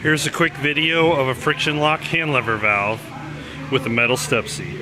Here's a quick video of a friction lock hand lever valve with a metal step seat.